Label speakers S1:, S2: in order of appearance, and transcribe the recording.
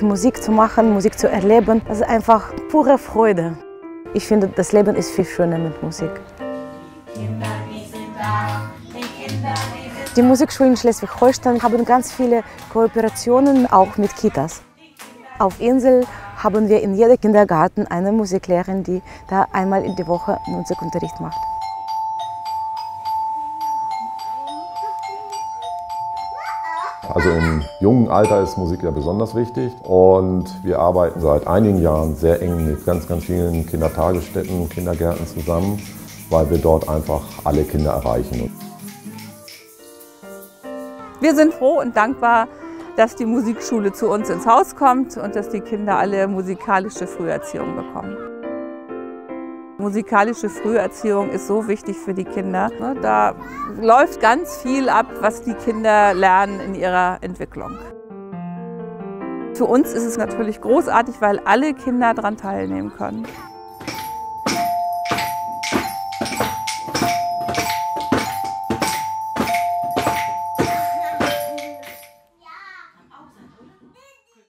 S1: Musik zu machen, Musik zu erleben, das ist einfach pure Freude. Ich finde, das Leben ist viel schöner mit Musik. Die Musikschulen Schleswig-Holstein haben ganz viele Kooperationen auch mit Kitas. Auf Insel haben wir in jedem Kindergarten eine Musiklehrerin, die da einmal in die Woche Musikunterricht macht.
S2: Also im jungen Alter ist Musik ja besonders wichtig und wir arbeiten seit einigen Jahren sehr eng mit ganz, ganz vielen Kindertagesstätten, Kindergärten zusammen, weil wir dort einfach alle Kinder erreichen.
S3: Wir sind froh und dankbar, dass die Musikschule zu uns ins Haus kommt und dass die Kinder alle musikalische Früherziehung bekommen. Musikalische Früherziehung ist so wichtig für die Kinder. Ne, da läuft ganz viel ab, was die Kinder lernen in ihrer Entwicklung. Für uns ist es natürlich großartig, weil alle Kinder daran teilnehmen können.